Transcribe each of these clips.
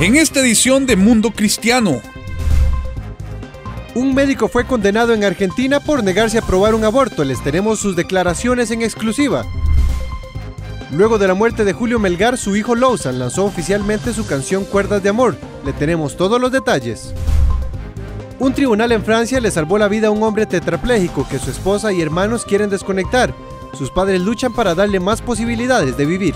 En esta edición de Mundo Cristiano, un médico fue condenado en Argentina por negarse a probar un aborto. Les tenemos sus declaraciones en exclusiva. Luego de la muerte de Julio Melgar, su hijo Lawson lanzó oficialmente su canción Cuerdas de Amor. Le tenemos todos los detalles. Un tribunal en Francia le salvó la vida a un hombre tetrapléjico que su esposa y hermanos quieren desconectar. Sus padres luchan para darle más posibilidades de vivir.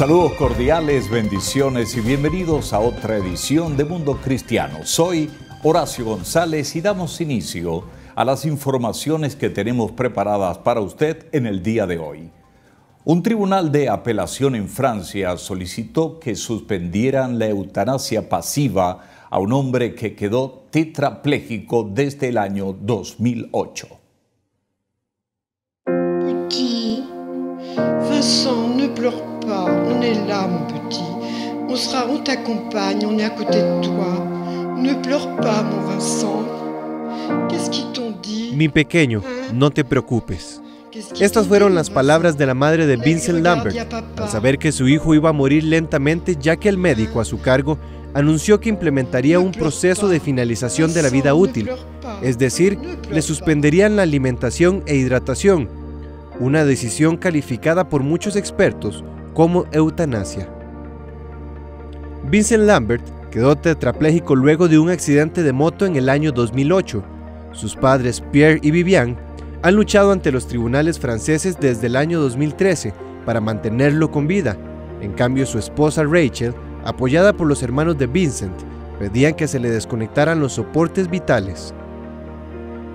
Saludos cordiales, bendiciones y bienvenidos a otra edición de Mundo Cristiano. Soy Horacio González y damos inicio a las informaciones que tenemos preparadas para usted en el día de hoy. Un tribunal de apelación en Francia solicitó que suspendieran la eutanasia pasiva a un hombre que quedó tetrapléjico desde el año 2008. Petit, Vincent, ne on est là, mon petit. On sera, on t'accompagne, on est à côté de toi. Ne pleure pas, mon Vincent. Qu'est-ce qu'ils t'ont dit Mi pequeño, no te preocupes. Estas fueron las palabras de la madre de Vincent Lambert. al saber que su hijo iba a morir lentamente ya que el médico a su cargo anunció que implementaría un proceso de finalización de la vida útil, es decir, le suspenderían la alimentación e hidratación, una decisión calificada por muchos expertos como eutanasia. Vincent Lambert quedó tetrapléjico luego de un accidente de moto en el año 2008. Sus padres Pierre y Vivian han luchado ante los tribunales franceses desde el año 2013 para mantenerlo con vida. En cambio, su esposa Rachel, apoyada por los hermanos de Vincent, pedían que se le desconectaran los soportes vitales.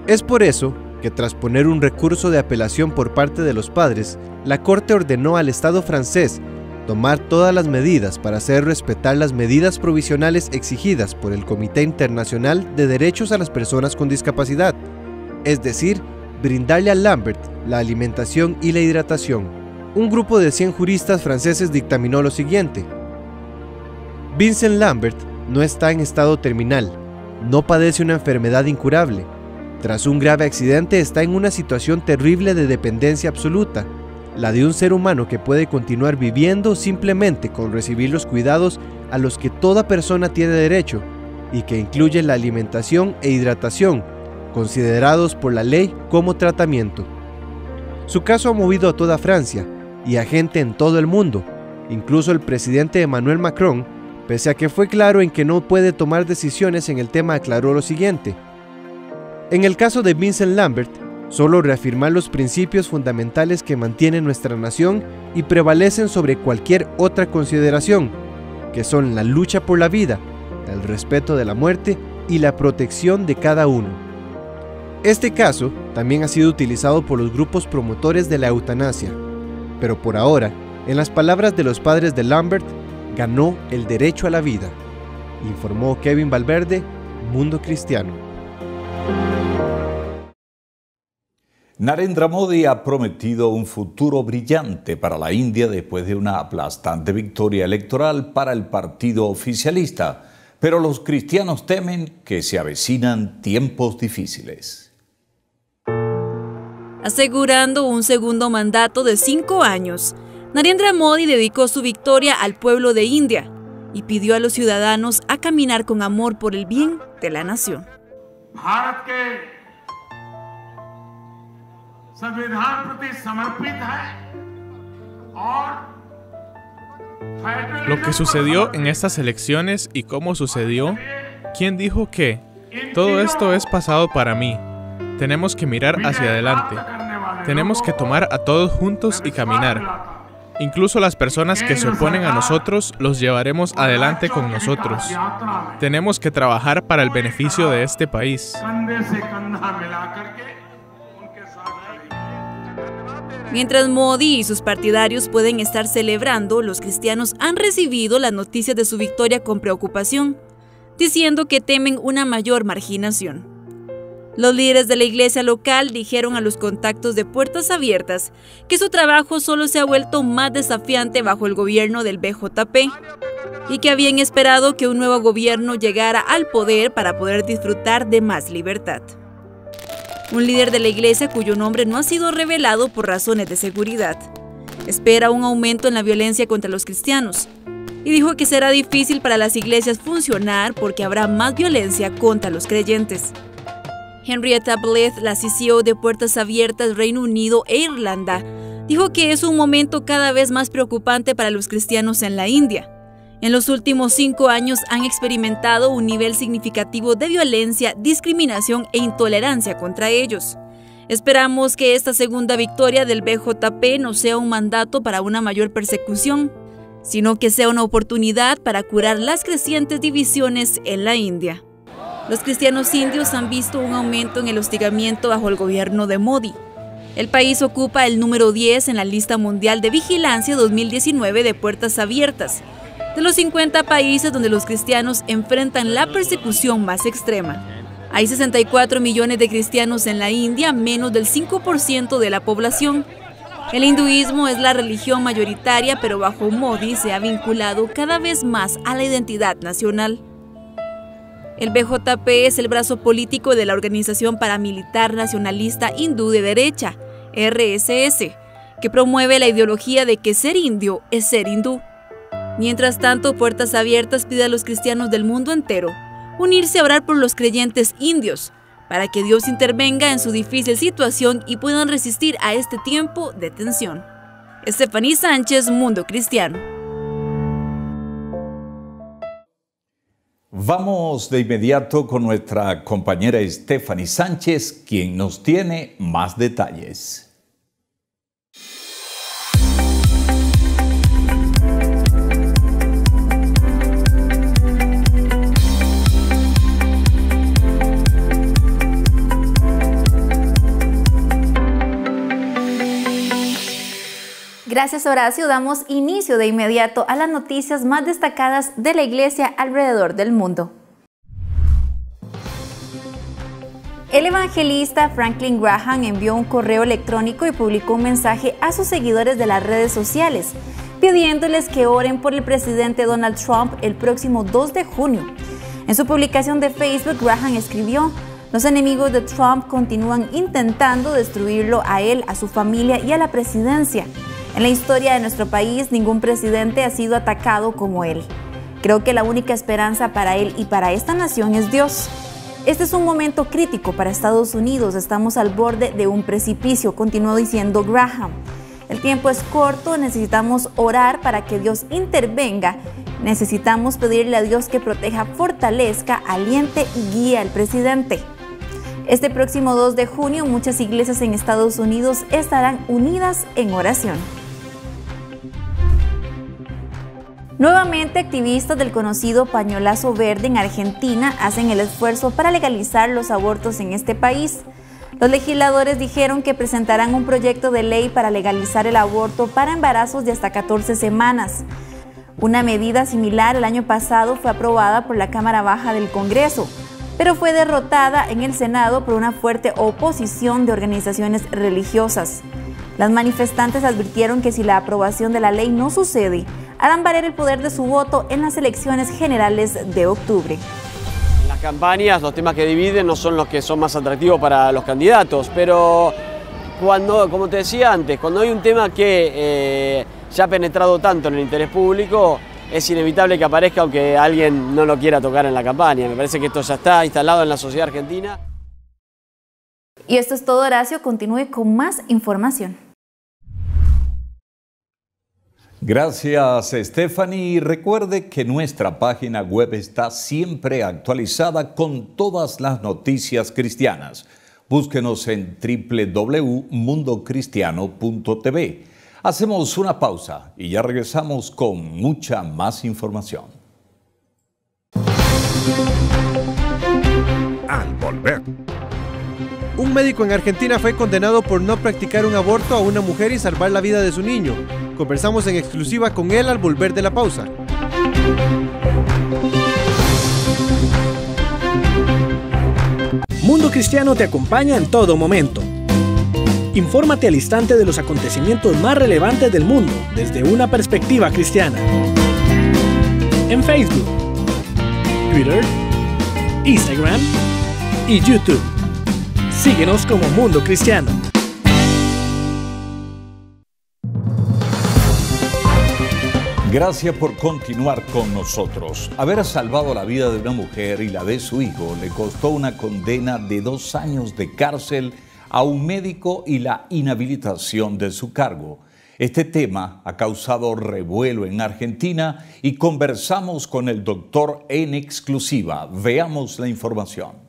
Es por eso tras poner un recurso de apelación por parte de los padres, la Corte ordenó al Estado francés tomar todas las medidas para hacer respetar las medidas provisionales exigidas por el Comité Internacional de Derechos a las Personas con Discapacidad, es decir, brindarle a Lambert la alimentación y la hidratación. Un grupo de 100 juristas franceses dictaminó lo siguiente. Vincent Lambert no está en estado terminal, no padece una enfermedad incurable, tras un grave accidente está en una situación terrible de dependencia absoluta, la de un ser humano que puede continuar viviendo simplemente con recibir los cuidados a los que toda persona tiene derecho y que incluye la alimentación e hidratación, considerados por la ley como tratamiento. Su caso ha movido a toda Francia y a gente en todo el mundo, incluso el presidente Emmanuel Macron, pese a que fue claro en que no puede tomar decisiones en el tema, aclaró lo siguiente. En el caso de Vincent Lambert, solo reafirmar los principios fundamentales que mantienen nuestra nación y prevalecen sobre cualquier otra consideración, que son la lucha por la vida, el respeto de la muerte y la protección de cada uno. Este caso también ha sido utilizado por los grupos promotores de la eutanasia, pero por ahora, en las palabras de los padres de Lambert, ganó el derecho a la vida, informó Kevin Valverde, Mundo Cristiano. Narendra Modi ha prometido un futuro brillante para la India después de una aplastante victoria electoral para el partido oficialista, pero los cristianos temen que se avecinan tiempos difíciles. Asegurando un segundo mandato de cinco años, Narendra Modi dedicó su victoria al pueblo de India y pidió a los ciudadanos a caminar con amor por el bien de la nación. Lo que sucedió en estas elecciones y cómo sucedió, ¿quién dijo que todo esto es pasado para mí? Tenemos que mirar hacia adelante. Tenemos que tomar a todos juntos y caminar. Incluso las personas que se oponen a nosotros los llevaremos adelante con nosotros. Tenemos que trabajar para el beneficio de este país. Mientras Modi y sus partidarios pueden estar celebrando, los cristianos han recibido las noticias de su victoria con preocupación, diciendo que temen una mayor marginación. Los líderes de la iglesia local dijeron a los contactos de Puertas Abiertas que su trabajo solo se ha vuelto más desafiante bajo el gobierno del BJP y que habían esperado que un nuevo gobierno llegara al poder para poder disfrutar de más libertad. Un líder de la iglesia cuyo nombre no ha sido revelado por razones de seguridad. Espera un aumento en la violencia contra los cristianos y dijo que será difícil para las iglesias funcionar porque habrá más violencia contra los creyentes. Henrietta Blyth, la CCO de Puertas Abiertas Reino Unido e Irlanda, dijo que es un momento cada vez más preocupante para los cristianos en la India. En los últimos cinco años han experimentado un nivel significativo de violencia, discriminación e intolerancia contra ellos. Esperamos que esta segunda victoria del BJP no sea un mandato para una mayor persecución, sino que sea una oportunidad para curar las crecientes divisiones en la India. Los cristianos indios han visto un aumento en el hostigamiento bajo el gobierno de Modi. El país ocupa el número 10 en la lista mundial de vigilancia 2019 de puertas abiertas, de los 50 países donde los cristianos enfrentan la persecución más extrema. Hay 64 millones de cristianos en la India, menos del 5% de la población. El hinduismo es la religión mayoritaria, pero bajo Modi se ha vinculado cada vez más a la identidad nacional. El BJP es el brazo político de la organización paramilitar nacionalista hindú de derecha, RSS, que promueve la ideología de que ser indio es ser hindú. Mientras tanto, Puertas Abiertas pide a los cristianos del mundo entero unirse a orar por los creyentes indios, para que Dios intervenga en su difícil situación y puedan resistir a este tiempo de tensión. Estefaní Sánchez, Mundo Cristiano. Vamos de inmediato con nuestra compañera Stephanie Sánchez, quien nos tiene más detalles. Gracias Horacio, damos inicio de inmediato a las noticias más destacadas de la iglesia alrededor del mundo. El evangelista Franklin Graham envió un correo electrónico y publicó un mensaje a sus seguidores de las redes sociales, pidiéndoles que oren por el presidente Donald Trump el próximo 2 de junio. En su publicación de Facebook, Graham escribió, los enemigos de Trump continúan intentando destruirlo a él, a su familia y a la presidencia. En la historia de nuestro país, ningún presidente ha sido atacado como él. Creo que la única esperanza para él y para esta nación es Dios. Este es un momento crítico para Estados Unidos. Estamos al borde de un precipicio, continuó diciendo Graham. El tiempo es corto, necesitamos orar para que Dios intervenga. Necesitamos pedirle a Dios que proteja, fortalezca, aliente y guíe al presidente. Este próximo 2 de junio muchas iglesias en Estados Unidos estarán unidas en oración. Nuevamente, activistas del conocido pañolazo verde en Argentina hacen el esfuerzo para legalizar los abortos en este país. Los legisladores dijeron que presentarán un proyecto de ley para legalizar el aborto para embarazos de hasta 14 semanas. Una medida similar el año pasado fue aprobada por la Cámara Baja del Congreso, pero fue derrotada en el Senado por una fuerte oposición de organizaciones religiosas. Las manifestantes advirtieron que si la aprobación de la ley no sucede, harán valer el poder de su voto en las elecciones generales de octubre. Las campañas, los temas que dividen no son los que son más atractivos para los candidatos, pero cuando, como te decía antes, cuando hay un tema que eh, ya ha penetrado tanto en el interés público, es inevitable que aparezca aunque alguien no lo quiera tocar en la campaña. Me parece que esto ya está instalado en la sociedad argentina. Y esto es todo, Horacio. Continúe con más información. Gracias, Stephanie. Recuerde que nuestra página web está siempre actualizada con todas las noticias cristianas. Búsquenos en www.mundocristiano.tv. Hacemos una pausa y ya regresamos con mucha más información. Al volver. Un médico en Argentina fue condenado por no practicar un aborto a una mujer y salvar la vida de su niño. Conversamos en exclusiva con él al volver de la pausa. Mundo Cristiano te acompaña en todo momento. Infórmate al instante de los acontecimientos más relevantes del mundo desde una perspectiva cristiana. En Facebook, Twitter, Instagram y YouTube. Síguenos como Mundo Cristiano. Gracias por continuar con nosotros. Haber salvado la vida de una mujer y la de su hijo le costó una condena de dos años de cárcel a un médico y la inhabilitación de su cargo. Este tema ha causado revuelo en Argentina y conversamos con el doctor en exclusiva. Veamos la información.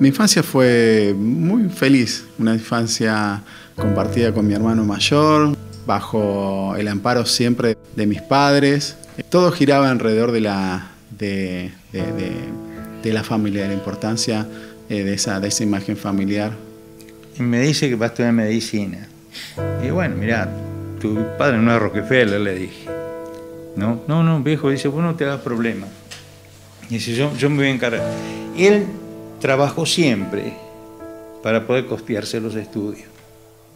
Mi infancia fue muy feliz, una infancia compartida con mi hermano mayor, bajo el amparo siempre de mis padres. Todo giraba alrededor de la, de, la familia, de la importancia eh, de, esa, de esa imagen familiar. Y me dice que va a estudiar medicina. Y bueno, mira, tu padre no es Rockefeller, le dije. No, no, no, viejo, dice, vos no te hagas problema. Y dice, yo, yo me voy a encargar. Él trabajó siempre para poder costearse los estudios.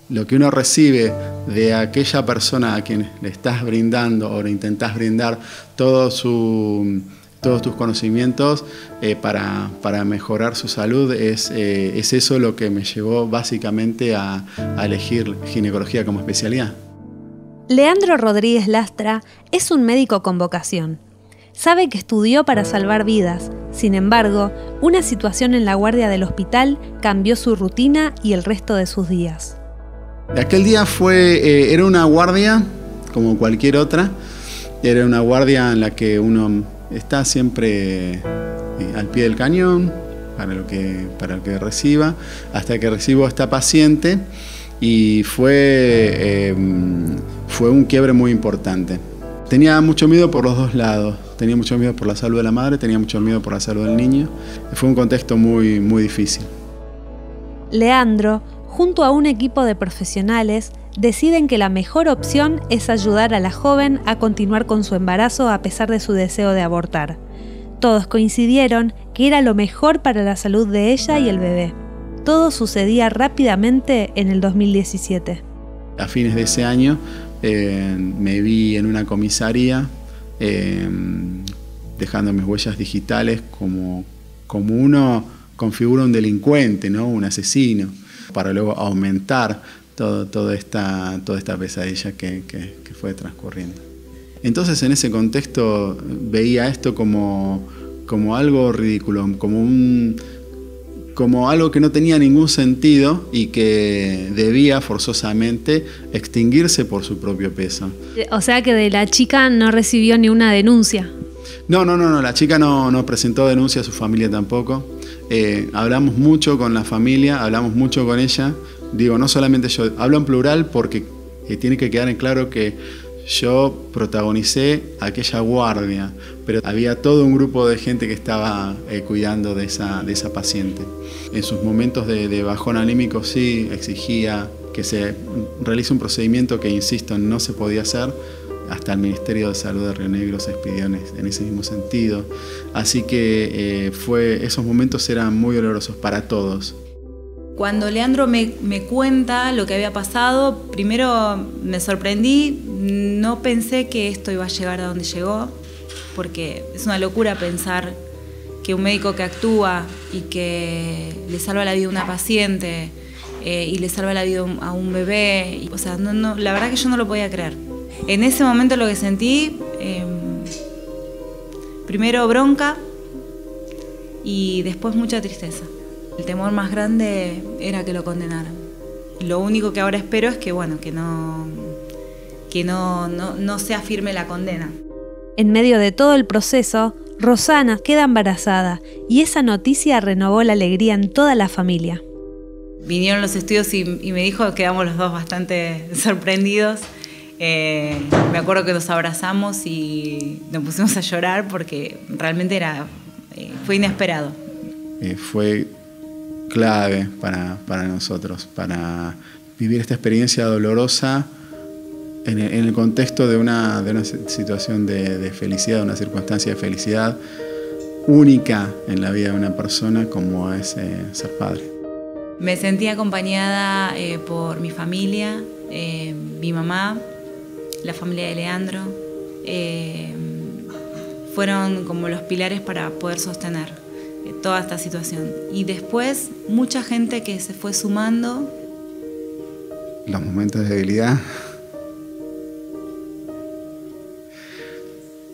Lo que uno recibe de aquella persona a quien le estás brindando o le intentás brindar todo su, todos tus conocimientos eh, para, para, mejorar su salud, es, eh, es, eso lo que me llevó básicamente a, a elegir ginecología como especialidad. Leandro Rodríguez Lastra es un médico con vocación sabe que estudió para salvar vidas. Sin embargo, una situación en la guardia del hospital cambió su rutina y el resto de sus días. Aquel día fue, eh, era una guardia como cualquier otra, era una guardia en la que uno está siempre eh, al pie del cañón para lo que, para lo que reciba, hasta que recibo a esta paciente y fue, eh, fue un quiebre muy importante. Tenía mucho miedo por los dos lados. Tenía mucho miedo por la salud de la madre, tenía mucho miedo por la salud del niño. Fue un contexto muy, muy difícil. Leandro, junto a un equipo de profesionales, deciden que la mejor opción es ayudar a la joven a continuar con su embarazo a pesar de su deseo de abortar. Todos coincidieron que era lo mejor para la salud de ella y el bebé. Todo sucedía rápidamente en el 2017. A fines de ese año eh, me vi en una comisaría eh, dejando mis huellas digitales como, como uno configura un delincuente, ¿no? un asesino, para luego aumentar todo, toda, esta, toda esta pesadilla que, que, fue transcurriendo. Entonces en ese contexto veía esto como, como algo ridículo, como un, como algo que no tenía ningún sentido y que debía forzosamente extinguirse por su propio peso. O sea que de la chica no recibió ni una denuncia. No, no, no, no, la chica no, no presentó denuncia, su familia tampoco. Eh, hablamos mucho con la familia, hablamos mucho con ella. Digo, no solamente yo, hablo en plural porque eh, tiene que quedar en claro que yo protagonicé aquella guardia, pero había todo un grupo de gente que estaba eh, cuidando de esa, de esa paciente. En sus momentos de, bajón anímico sí exigía que se realice un procedimiento que, insisto, no se podía hacer. Hasta el Ministerio de Salud de Río Negro se expidió en ese mismo sentido. Así que eh, fue, esos momentos eran muy dolorosos para todos. Cuando Leandro me, cuenta lo que había pasado, primero me sorprendí, no pensé que esto iba a llegar a donde llegó, porque es una locura pensar que un médico que actúa y que le salva la vida a una paciente eh, y le salva la vida a un bebé, o sea, no, la verdad que yo no lo podía creer. En ese momento lo que sentí, em, primero bronca y después mucha tristeza. El temor más grande era que lo condenaran. Lo único que ahora espero es que, bueno, que no, que no, no, se afirme la condena. En medio de todo el proceso, Rosana queda embarazada y esa noticia renovó la alegría en toda la familia. Vinieron los estudios y, me dijo, quedamos los dos bastante sorprendidos. Eh, me acuerdo que nos abrazamos y nos pusimos a llorar porque realmente era, eh, fue inesperado. Eh, fue clave para, nosotros, para vivir esta experiencia dolorosa en el, contexto de una, situación de, felicidad, de una circunstancia de felicidad única en la vida de una persona como es eh, ser padre. Me sentí acompañada eh, por mi familia, eh, mi mamá, la familia de Leandro. fueron como los pilares para poder sostener toda esta situación. Y después mucha gente que se fue sumando. Los momentos de debilidad.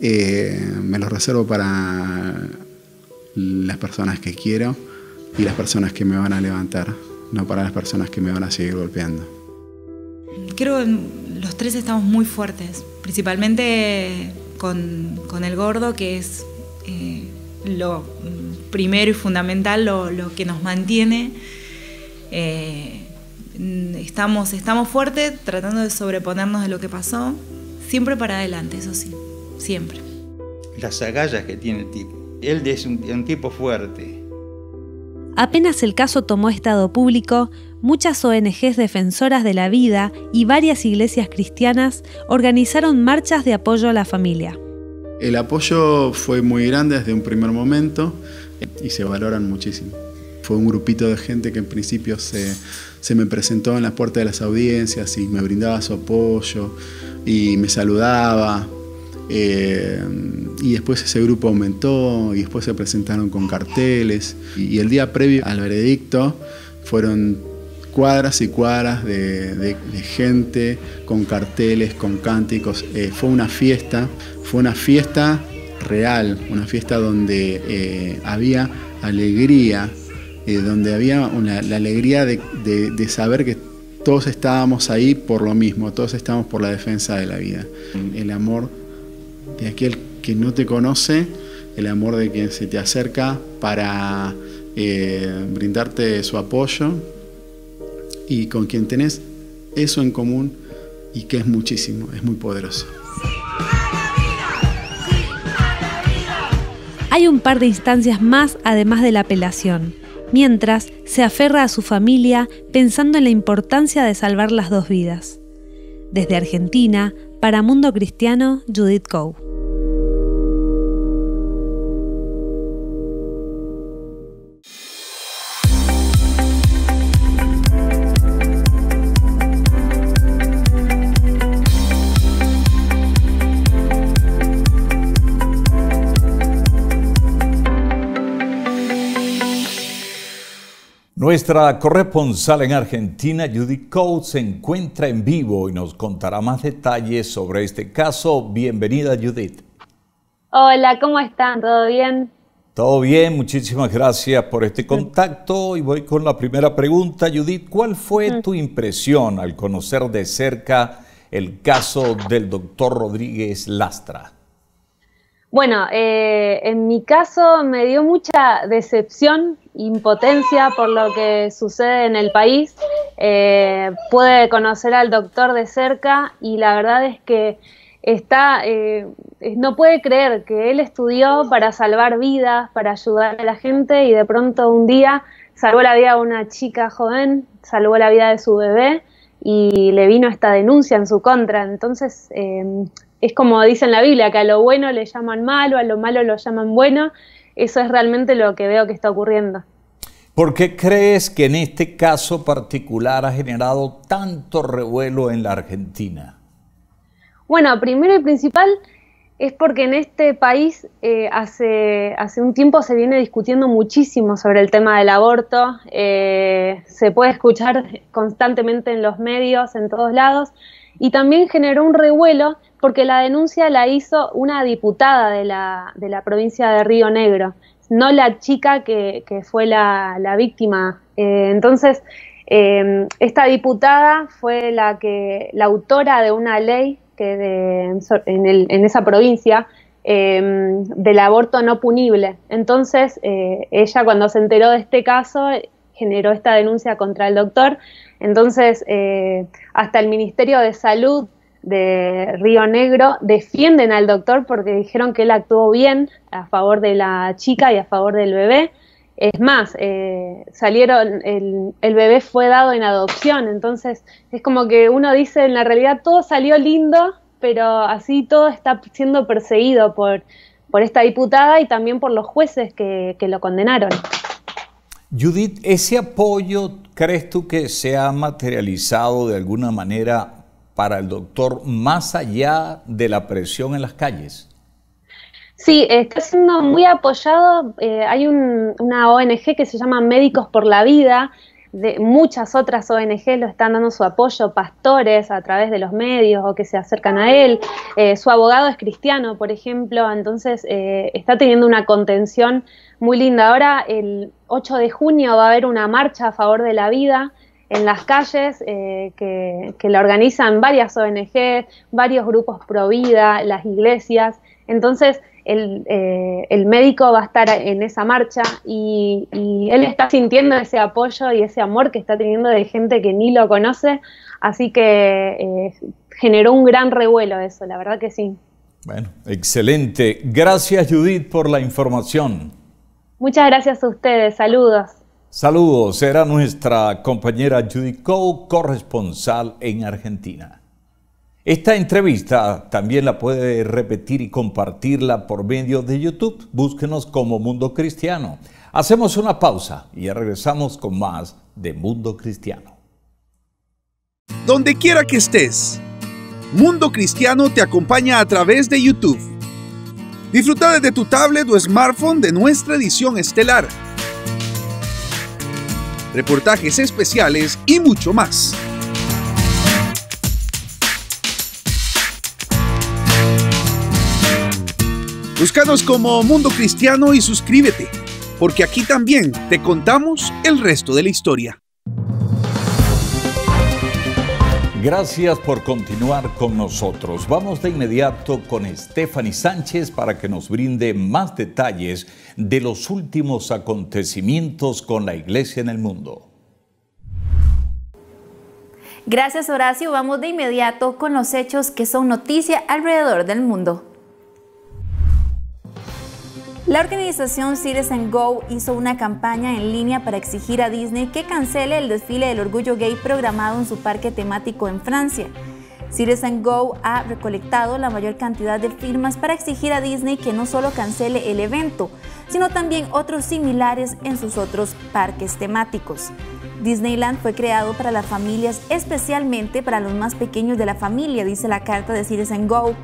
Eh, me los reservo para las personas que quiero y las personas que me van a levantar, no para las personas que me van a seguir golpeando. Creo que los tres estamos muy fuertes, principalmente con, el gordo, que es eh, lo primero y fundamental, lo, lo que nos mantiene. Eh, estamos, estamos fuertes tratando de sobreponernos de lo que pasó, siempre para adelante, eso sí, siempre. Las agallas que tiene el tipo. Él es un, un tipo fuerte. Apenas el caso tomó estado público, muchas ONGs defensoras de la vida y varias iglesias cristianas organizaron marchas de apoyo a la familia. El apoyo fue muy grande desde un primer momento y se valoran muchísimo. Fue un grupito de gente que en principio se, se me presentó en la puerta de las audiencias y me brindaba su apoyo y me saludaba. Eh, y después ese grupo aumentó y después se presentaron con carteles. Y, el día previo al veredicto fueron cuadras y cuadras de, gente con carteles, con cánticos. Eh, fue una fiesta, fue una fiesta real, una fiesta donde eh, había alegría, donde había la alegría de saber que todos estábamos ahí por lo mismo, todos estábamos por la defensa de la vida. El amor de aquel que no te conoce, el amor de quien se te acerca para eh, brindarte su apoyo y con quien tenés eso en común y que es muchísimo, es muy poderoso. Hay un par de instancias más además de la apelación, mientras se aferra a su familia pensando en la importancia de salvar las dos vidas. Desde Argentina, para Mundo Cristiano, Judith Coe. Nuestra corresponsal en Argentina, Judy Cole, se encuentra en vivo y nos contará más detalles sobre este caso. Bienvenida, Judith. Hola, ¿cómo están? ¿Todo bien? Todo bien, muchísimas gracias por este contacto y voy con la primera pregunta. Judith, ¿cuál fue tu impresión al conocer de cerca el caso del doctor Rodríguez Lastra? Bueno, eh, en mi caso me dio mucha decepción, impotencia por lo que sucede en el país. Eh, pude conocer al doctor de cerca y la verdad es que está, eh, no puede creer que él estudió para salvar vidas, para ayudar a la gente y de pronto un día salvó la vida de una chica joven, salvó la vida de su bebé y le vino esta denuncia en su contra. Entonces, es como dice en la Biblia, que a lo bueno le llaman malo, a lo malo lo llaman bueno. Eso es realmente lo que veo que está ocurriendo. ¿Por qué crees que en este caso particular ha generado tanto revuelo en la Argentina? Bueno, primero y principal es porque en este país eh, hace, hace un tiempo se viene discutiendo muchísimo sobre el tema del aborto. Eh, se puede escuchar constantemente en los medios, en todos lados, y también generó un revuelo porque la denuncia la hizo una diputada de la, de la provincia de Río Negro, no la chica que, fue la, la víctima. Eh, entonces, eh, esta diputada fue la, que, la autora de una ley que de, en, el, en, esa provincia eh, del aborto no punible. Entonces, eh, ella cuando se enteró de este caso generó esta denuncia contra el doctor. Entonces, hasta el Ministerio de Salud de Río Negro defienden al doctor porque dijeron que él actuó bien a favor de la chica y a favor del bebé. Es más, eh, salieron, el, el, bebé fue dado en adopción, entonces es como que uno dice, en la realidad todo salió lindo, pero así todo está siendo perseguido por, por esta diputada y también por los jueces que, que lo condenaron. Judith, ¿ese apoyo crees tú que se ha materializado de alguna manera para el doctor más allá de la presión en las calles? Sí, está siendo muy apoyado. Eh, hay una ONG que se llama Médicos por la Vida, de muchas otras ONG lo están dando su apoyo, pastores a través de los medios o que se acercan a él. Eh, su abogado es cristiano, por ejemplo, entonces eh, está teniendo una contención muy linda. Ahora, el 8 de junio, va a haber una marcha a favor de la vida en las calles eh, que, que la organizan varias ONG, varios grupos pro vida, las iglesias. Entonces, eh, el, médico va a estar en esa marcha y, él está sintiendo ese apoyo y ese amor que está teniendo de gente que ni lo conoce, así que eh, generó un gran revuelo eso, la verdad que sí. Bueno, excelente. Gracias Judith por la información. Muchas gracias a ustedes, saludos. Saludos, será nuestra compañera Judith Coe, corresponsal en Argentina. Esta entrevista también la puede repetir y compartirla por medio de YouTube. Búsquenos como Mundo Cristiano. Hacemos una pausa y ya regresamos con más de Mundo Cristiano. Donde quiera que estés, Mundo Cristiano te acompaña a través de YouTube. Disfruta desde tu tablet o smartphone de nuestra edición estelar. Reportajes especiales y mucho más. Búscanos como Mundo Cristiano y suscríbete, porque aquí también te contamos el resto de la historia. Gracias por continuar con nosotros. Vamos de inmediato con Stephanie Sánchez para que nos brinde más detalles de los últimos acontecimientos con la iglesia en el mundo. Gracias Horacio, vamos de inmediato con los hechos que son noticia alrededor del mundo. La organización Citizen Go hizo una campaña en línea para exigir a Disney que cancele el desfile del orgullo gay programado en su parque temático en Francia. Citizen Go ha recolectado la mayor cantidad de firmas para exigir a Disney que no solo cancele el evento, sino también otros similares en sus otros parques temáticos. Disneyland fue creado para las familias, especialmente para los más pequeños de la familia, dice la carta de Citizen Go.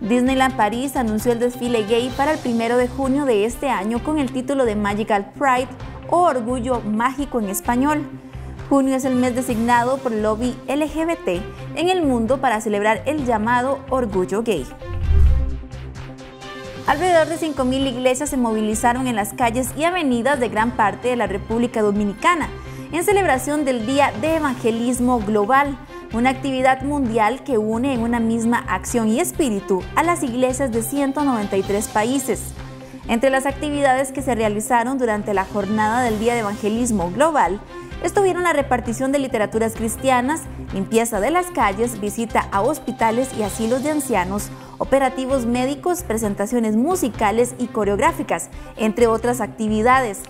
Disneyland París anunció el desfile gay para el primero de junio de este año con el título de Magical Pride o Orgullo Mágico en español. Junio es el mes designado por el lobby LGBT en el mundo para celebrar el llamado Orgullo Gay. Alrededor de 5.000 iglesias se movilizaron en las calles y avenidas de gran parte de la República Dominicana en celebración del Día de Evangelismo Global, una actividad mundial que une en una misma acción y espíritu a las iglesias de 193 países. Entre las actividades que se realizaron durante la jornada del Día de Evangelismo Global estuvieron la repartición de literaturas cristianas, limpieza de las calles, visita a hospitales y asilos de ancianos, operativos médicos, presentaciones musicales y coreográficas, entre otras actividades.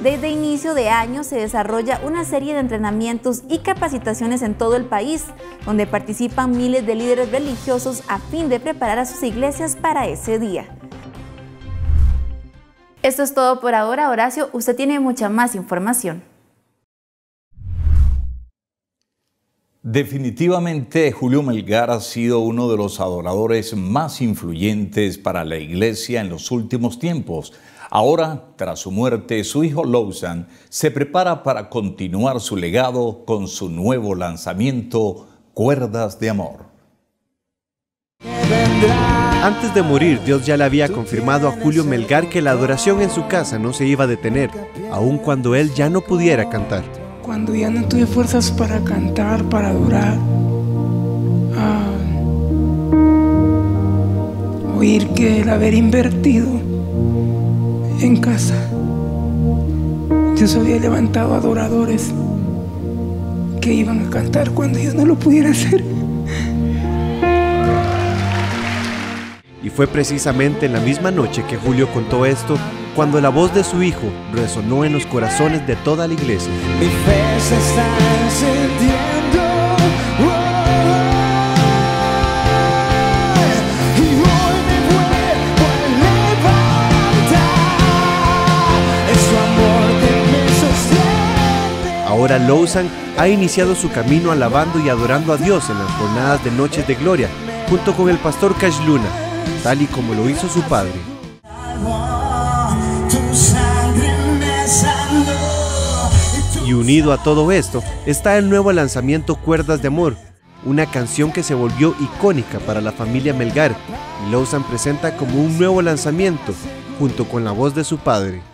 Desde inicio de año se desarrolla una serie de entrenamientos y capacitaciones en todo el país, donde participan miles de líderes religiosos a fin de preparar a sus iglesias para ese día. Esto es todo por ahora, Horacio. Usted tiene mucha más información. Definitivamente Julio Melgar ha sido uno de los adoradores más influyentes para la iglesia en los últimos tiempos. Ahora, tras su muerte, su hijo Lawson se prepara para continuar su legado con su nuevo lanzamiento, Cuerdas de Amor. Antes de morir, Dios ya le había confirmado a Julio Melgar que la adoración en su casa no se iba a detener, aun cuando él ya no pudiera cantar. Cuando ya no tuve fuerzas para cantar, para adorar, ah, oír que el haber invertido en casa. Dios había levantado adoradores que iban a cantar cuando yo no lo pudiera hacer. Y fue precisamente en la misma noche que Julio contó esto cuando la voz de su hijo resonó en los corazones de toda la iglesia. Mi fe se está Ahora ha iniciado su camino alabando y adorando a Dios en las jornadas de Noches de Gloria, junto con el pastor Cash Luna, tal y como lo hizo su padre. Y unido a todo esto está el nuevo lanzamiento Cuerdas de Amor, una canción que se volvió icónica para la familia Melgar y presenta como un nuevo lanzamiento junto con la voz de su padre.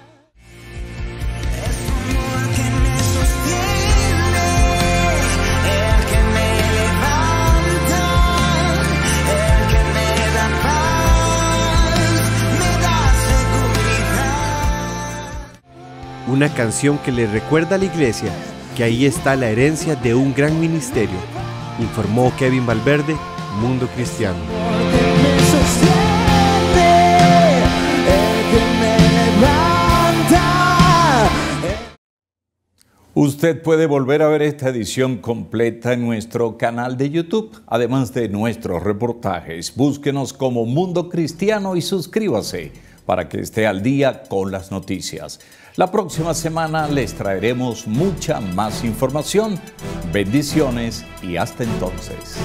Una canción que le recuerda a la iglesia que ahí está la herencia de un gran ministerio, informó Kevin Valverde, Mundo Cristiano. Usted puede volver a ver esta edición completa en nuestro canal de YouTube, además de nuestros reportajes. Búsquenos como Mundo Cristiano y suscríbase para que esté al día con las noticias. La próxima semana les traeremos mucha más información. Bendiciones y hasta entonces.